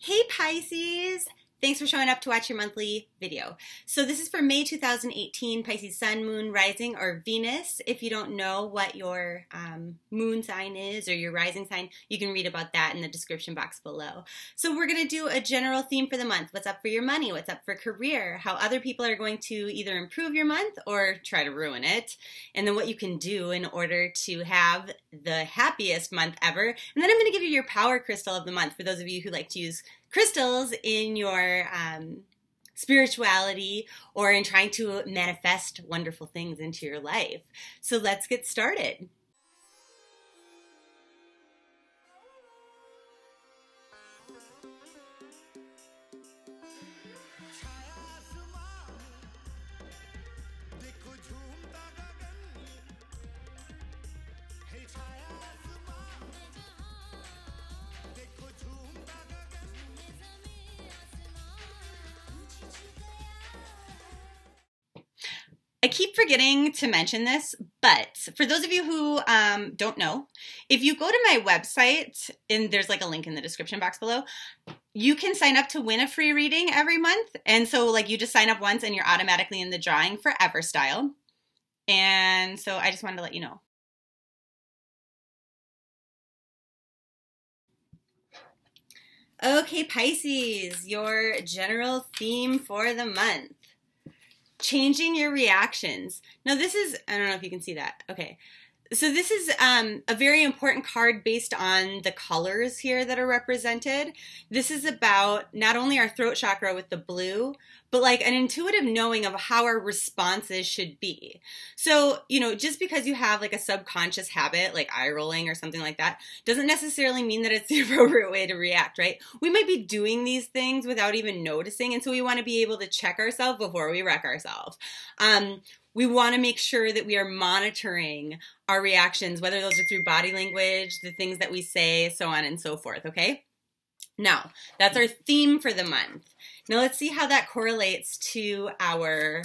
Hey Pisces! Thanks for showing up to watch your monthly video. So this is for May 2018, Pisces Sun, Moon, Rising, or Venus. If you don't know what your um, moon sign is or your rising sign, you can read about that in the description box below. So we're going to do a general theme for the month. What's up for your money? What's up for career? How other people are going to either improve your month or try to ruin it. And then what you can do in order to have the happiest month ever. And then I'm going to give you your power crystal of the month for those of you who like to use crystals in your um, spirituality or in trying to manifest wonderful things into your life. So let's get started. I keep forgetting to mention this, but for those of you who um, don't know, if you go to my website, and there's like a link in the description box below, you can sign up to win a free reading every month. And so, like, you just sign up once and you're automatically in the drawing for Everstyle. And so, I just wanted to let you know. Okay, Pisces, your general theme for the month changing your reactions. Now, this is, I don't know if you can see that. Okay. So this is um, a very important card based on the colors here that are represented. This is about not only our throat chakra with the blue, but like an intuitive knowing of how our responses should be. So, you know, just because you have like a subconscious habit, like eye rolling or something like that, doesn't necessarily mean that it's the appropriate way to react, right? We might be doing these things without even noticing. And so we want to be able to check ourselves before we wreck ourselves. Um, we want to make sure that we are monitoring our reactions, whether those are through body language, the things that we say, so on and so forth, okay? Now, that's our theme for the month. Now, let's see how that correlates to our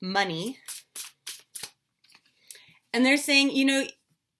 money. And they're saying, you know,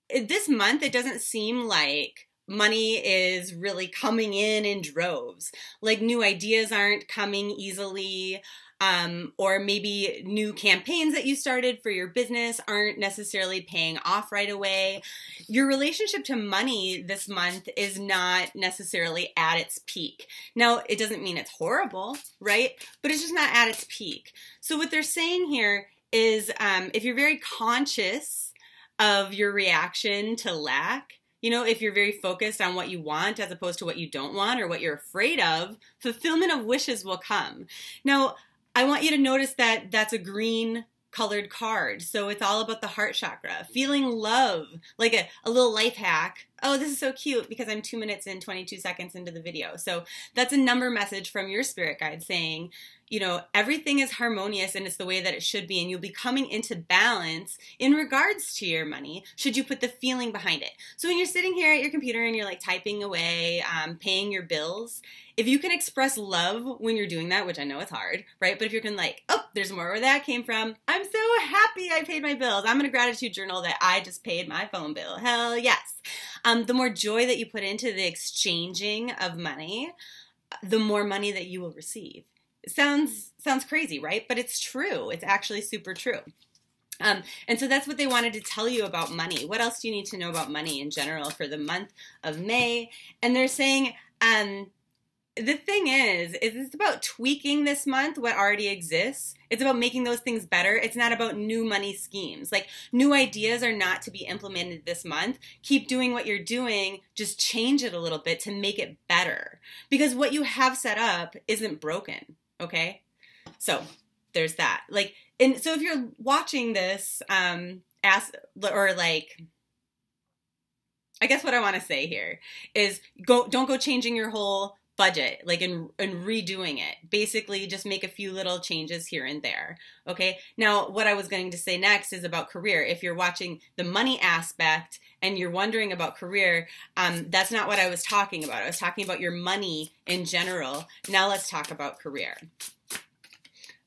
this month it doesn't seem like money is really coming in in droves. Like new ideas aren't coming easily um, or maybe new campaigns that you started for your business aren't necessarily paying off right away. Your relationship to money this month is not necessarily at its peak. Now, it doesn't mean it's horrible, right? But it's just not at its peak. So, what they're saying here is um, if you're very conscious of your reaction to lack, you know, if you're very focused on what you want as opposed to what you don't want or what you're afraid of, fulfillment of wishes will come. Now, I want you to notice that that's a green colored card. So it's all about the heart chakra, feeling love, like a, a little life hack. Oh, this is so cute because I'm two minutes and 22 seconds into the video. So that's a number message from your spirit guide saying, you know, everything is harmonious and it's the way that it should be. And you'll be coming into balance in regards to your money should you put the feeling behind it. So when you're sitting here at your computer and you're like typing away, um, paying your bills, if you can express love when you're doing that, which I know it's hard, right? But if you can like, oh, there's more where that came from. I'm so happy I paid my bills. I'm in a gratitude journal that I just paid my phone bill. Hell yes. Um, the more joy that you put into the exchanging of money, the more money that you will receive sounds sounds crazy, right? But it's true. It's actually super true. Um, and so that's what they wanted to tell you about money. What else do you need to know about money in general for the month of May? And they're saying um, the thing is, is it's about tweaking this month what already exists. It's about making those things better. It's not about new money schemes. Like new ideas are not to be implemented this month. Keep doing what you're doing, just change it a little bit to make it better. Because what you have set up isn't broken. Okay. So there's that. Like, and so if you're watching this, um, ask, or like, I guess what I want to say here is go, don't go changing your whole budget, like and and redoing it. Basically, just make a few little changes here and there. Okay. Now, what I was going to say next is about career. If you're watching the money aspect and you're wondering about career, um, that's not what I was talking about. I was talking about your money in general. Now let's talk about career.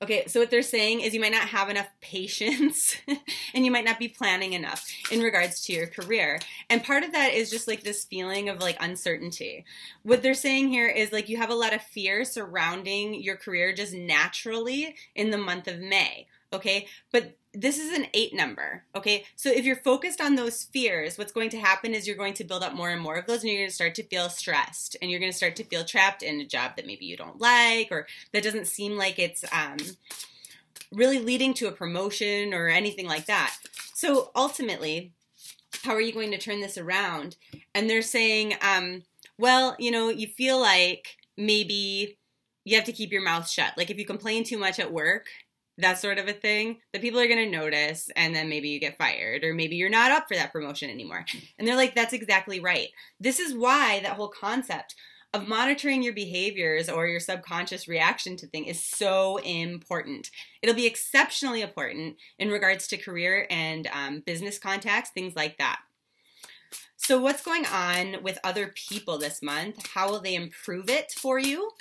Okay, so what they're saying is you might not have enough patience and you might not be planning enough in regards to your career. And part of that is just like this feeling of like uncertainty. What they're saying here is like you have a lot of fear surrounding your career just naturally in the month of May. Okay, but this is an eight number. Okay, so if you're focused on those fears, what's going to happen is you're going to build up more and more of those, and you're going to start to feel stressed, and you're going to start to feel trapped in a job that maybe you don't like or that doesn't seem like it's um, really leading to a promotion or anything like that. So ultimately, how are you going to turn this around? And they're saying, um, well, you know, you feel like maybe you have to keep your mouth shut. Like if you complain too much at work, that sort of a thing that people are going to notice and then maybe you get fired or maybe you're not up for that promotion anymore. And they're like, that's exactly right. This is why that whole concept of monitoring your behaviors or your subconscious reaction to things is so important. It'll be exceptionally important in regards to career and um, business contacts, things like that. So, what's going on with other people this month? How will they improve it for you?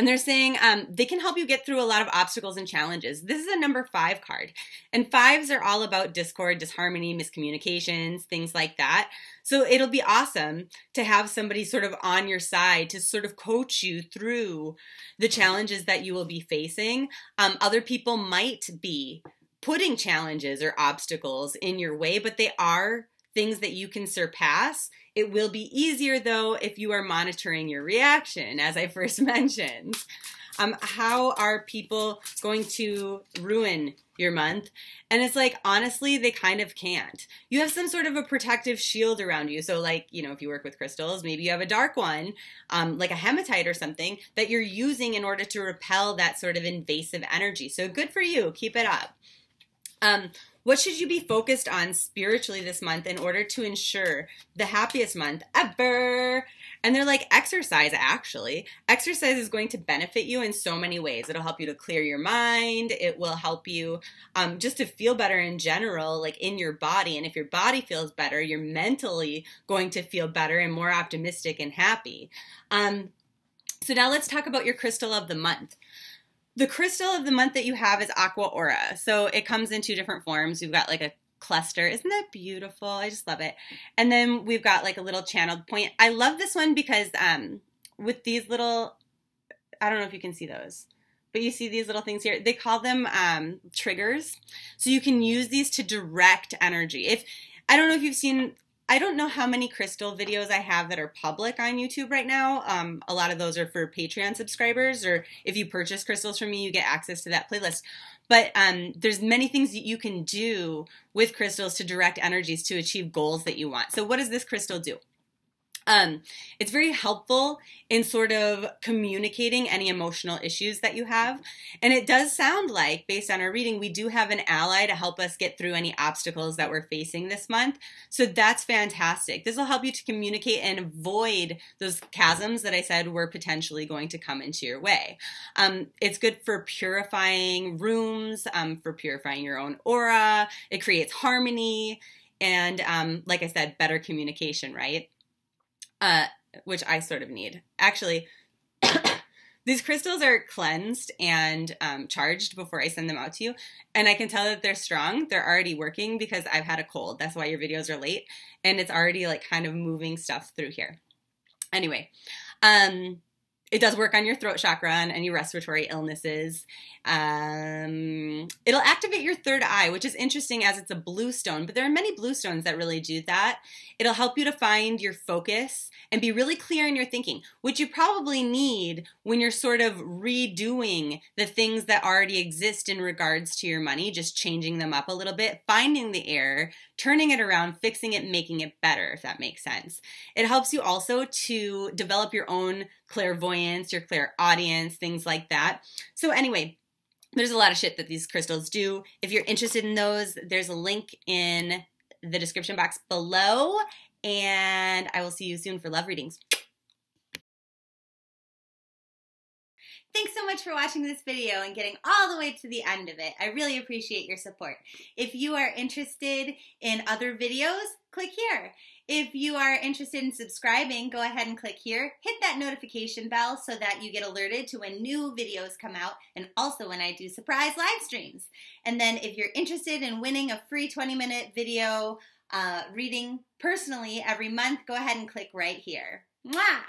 And they're saying um, they can help you get through a lot of obstacles and challenges. This is a number five card. And fives are all about discord, disharmony, miscommunications, things like that. So it'll be awesome to have somebody sort of on your side to sort of coach you through the challenges that you will be facing. Um, other people might be putting challenges or obstacles in your way, but they are things that you can surpass it will be easier though if you are monitoring your reaction, as I first mentioned. Um, how are people going to ruin your month? And it's like, honestly, they kind of can't. You have some sort of a protective shield around you. So, like, you know, if you work with crystals, maybe you have a dark one, um, like a hematite or something, that you're using in order to repel that sort of invasive energy. So, good for you. Keep it up. Um, what should you be focused on spiritually this month in order to ensure the happiest month ever? And they're like, exercise, actually. Exercise is going to benefit you in so many ways. It'll help you to clear your mind. It will help you um, just to feel better in general, like in your body. And if your body feels better, you're mentally going to feel better and more optimistic and happy. Um, so now let's talk about your crystal of the month. The crystal of the month that you have is Aqua Aura. So it comes in two different forms. We've got like a cluster. Isn't that beautiful? I just love it. And then we've got like a little channeled point. I love this one because um with these little I don't know if you can see those. But you see these little things here. They call them um, triggers. So you can use these to direct energy. If I don't know if you've seen I don't know how many crystal videos I have that are public on YouTube right now. Um, a lot of those are for Patreon subscribers, or if you purchase crystals from me, you get access to that playlist. But um, there's many things that you can do with crystals to direct energies to achieve goals that you want. So what does this crystal do? Um, it's very helpful in sort of communicating any emotional issues that you have. And it does sound like, based on our reading, we do have an ally to help us get through any obstacles that we're facing this month. So that's fantastic. This will help you to communicate and avoid those chasms that I said were potentially going to come into your way. Um, it's good for purifying rooms, um, for purifying your own aura. It creates harmony. And um, like I said, better communication, right? Uh, which I sort of need. Actually, these crystals are cleansed and um, charged before I send them out to you. And I can tell that they're strong. They're already working because I've had a cold. That's why your videos are late. And it's already like kind of moving stuff through here. Anyway, um, it does work on your throat chakra and any respiratory illnesses. Um, it'll activate your third eye, which is interesting as it's a blue stone, but there are many blue stones that really do that. It'll help you to find your focus and be really clear in your thinking, which you probably need when you're sort of redoing the things that already exist in regards to your money, just changing them up a little bit, finding the error, turning it around, fixing it, making it better, if that makes sense. It helps you also to develop your own clairvoyance, your clairaudience, things like that. So, anyway, there's a lot of shit that these crystals do. If you're interested in those, there's a link in the description box below. And I will see you soon for love readings. Thanks so much for watching this video and getting all the way to the end of it. I really appreciate your support. If you are interested in other videos, click here. If you are interested in subscribing, go ahead and click here. Hit that notification bell so that you get alerted to when new videos come out and also when I do surprise live streams. And then if you're interested in winning a free 20 minute video uh, reading personally every month, go ahead and click right here. Mwah!